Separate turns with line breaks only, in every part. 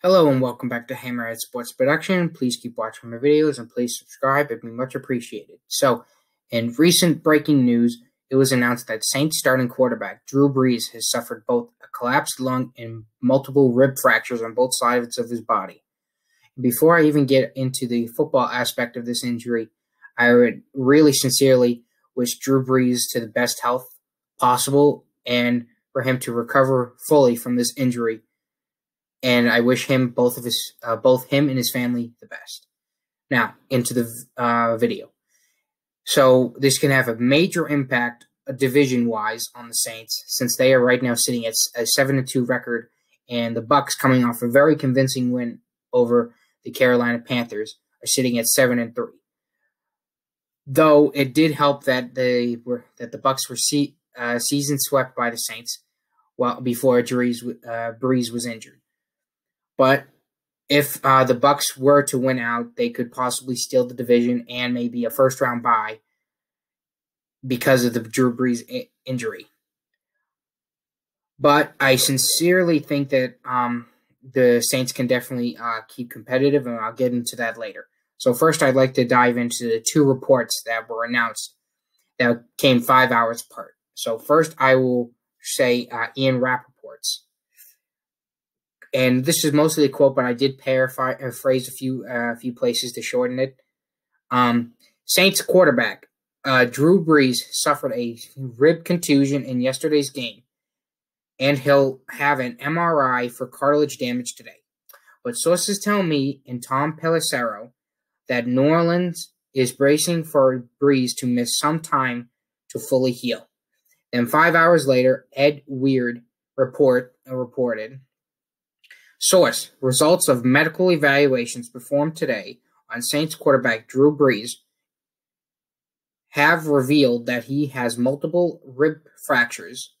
Hello and welcome back to Hammerhead Sports Production. Please keep watching my videos and please subscribe. It'd be much appreciated. So, in recent breaking news, it was announced that Saints starting quarterback Drew Brees has suffered both a collapsed lung and multiple rib fractures on both sides of his body. Before I even get into the football aspect of this injury, I would really sincerely wish Drew Brees to the best health possible and for him to recover fully from this injury and I wish him both of his uh, both him and his family the best. Now into the uh, video. So this can have a major impact uh, division wise on the Saints since they are right now sitting at a seven to two record, and the Bucks coming off a very convincing win over the Carolina Panthers are sitting at seven and three. Though it did help that they were that the Bucks were se- uh, season swept by the Saints, while before Brees, uh, Brees was injured. But if uh, the Bucks were to win out, they could possibly steal the division and maybe a first round bye because of the Drew Brees injury. But I sincerely think that um, the Saints can definitely uh, keep competitive, and I'll get into that later. So first, I'd like to dive into the two reports that were announced that came five hours apart. So first, I will say uh, Ian Rapoport's and this is mostly a quote, but I did paraphrase a few uh, a few places to shorten it. Um, Saints quarterback uh, Drew Brees suffered a rib contusion in yesterday's game, and he'll have an MRI for cartilage damage today. But sources tell me and Tom Pelissero that New Orleans is bracing for Brees to miss some time to fully heal. Then five hours later, Ed Werder report uh, reported Source: Results of medical evaluations performed today on Saints quarterback Drew Brees have revealed that he has multiple rib fractures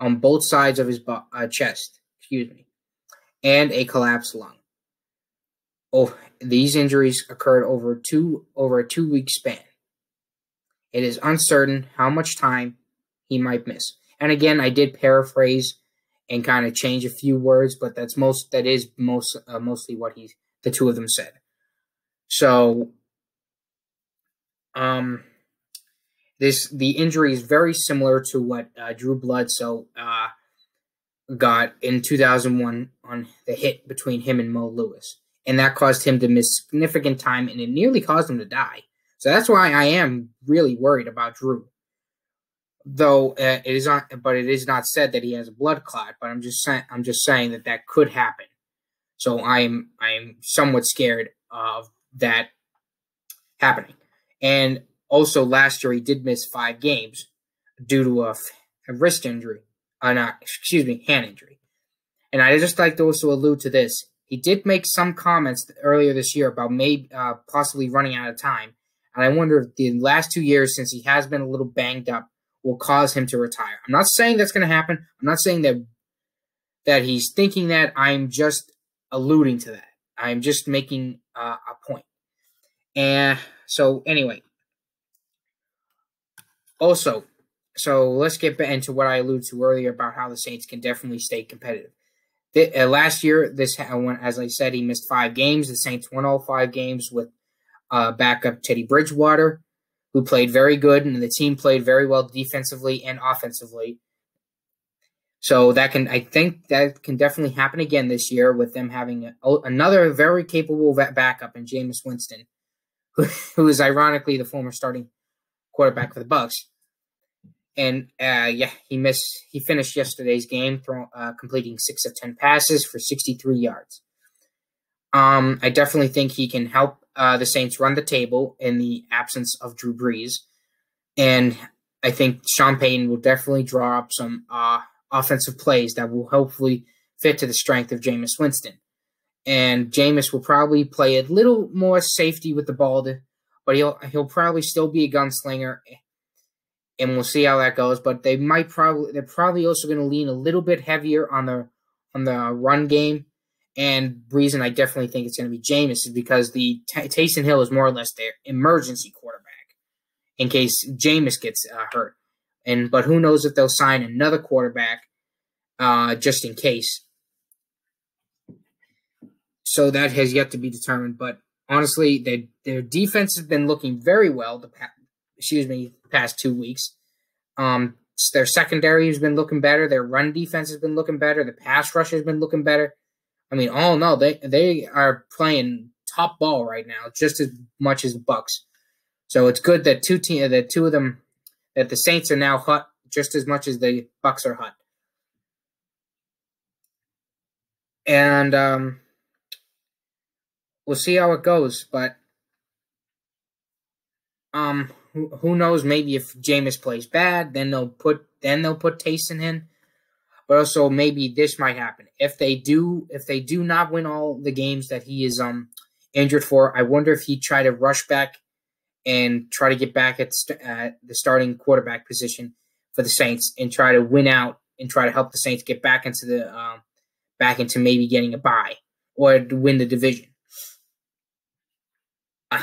on both sides of his bo- uh, chest, excuse me, and a collapsed lung. Oh, these injuries occurred over two over a two week span. It is uncertain how much time he might miss. And again, I did paraphrase and kind of change a few words, but that's most that is most uh, mostly what he the two of them said. So, um, this the injury is very similar to what uh, Drew Bledsoe uh, got in 2001 on the hit between him and Mo Lewis, and that caused him to miss significant time, and it nearly caused him to die. So that's why I am really worried about Drew though uh, it is not, but it is not said that he has a blood clot. But I'm just saying, I'm just saying that that could happen. So I'm I'm somewhat scared of that happening. And also, last year he did miss five games due to a, a wrist injury, uh, not excuse me, hand injury. And I just like to also allude to this. He did make some comments earlier this year about maybe uh, possibly running out of time. And I wonder if the last two years, since he has been a little banged up, will cause him to retire. I'm not saying that's going to happen. I'm not saying that that he's thinking that. I'm just alluding to that. I'm just making uh, a point. And so anyway, also, so let's get into what I alluded to earlier about how the Saints can definitely stay competitive. The, uh, last year, this as I said, he missed five games. The Saints won all five games with uh, backup Teddy Bridgewater who played very good, and the team played very well defensively and offensively. So that can, I think, that can definitely happen again this year with them having a, another very capable backup in Jameis Winston, who, who is ironically the former starting quarterback for the Bucks. And uh, yeah, he missed. He finished yesterday's game, throw, uh, completing six of ten passes for sixty-three yards. Um, I definitely think he can help uh, the Saints run the table in the absence of Drew Brees. And I think Sean Payton will definitely draw up some uh, offensive plays that will hopefully fit to the strength of Jameis Winston. And Jameis will probably play a little more safety with the ball, to, but he'll he'll probably still be a gunslinger, and we'll see how that goes. But they might probably they're probably also going to lean a little bit heavier on the on the run game and reason I definitely think it's going to be Jameis is because the T- Taysom Hill is more or less their emergency quarterback in case Jameis gets uh, hurt. And but who knows if they'll sign another quarterback uh, just in case. So that has yet to be determined. But honestly, their their defense has been looking very well. The excuse me, past two weeks. Um, their secondary has been looking better. Their run defense has been looking better. The pass rush has been looking better. I mean, all in all, they they are playing top ball right now, just as much as the Bucks. So it's good that two team that two of them that the Saints are now hot just as much as the Bucks are hot. And um, we'll see how it goes, but um, who, who knows? Maybe if Jameis plays bad, then they'll put then they'll put Taysom in. But also maybe this might happen if they do if they do not win all the games that he is um injured for. I wonder if he'd try to rush back and try to get back at, st- at the starting quarterback position for the Saints and try to win out and try to help the Saints get back into the um, back into maybe getting a bye or win the division.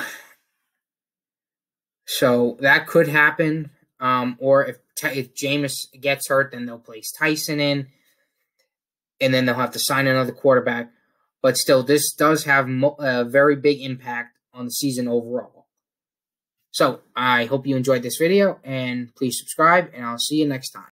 So that could happen. Um, or if if Jameis gets hurt, then they'll place Tyson in, and then they'll have to sign another quarterback. But still, this does have mo- a very big impact on the season overall. So I hope you enjoyed this video, and please subscribe, and I'll see you next time.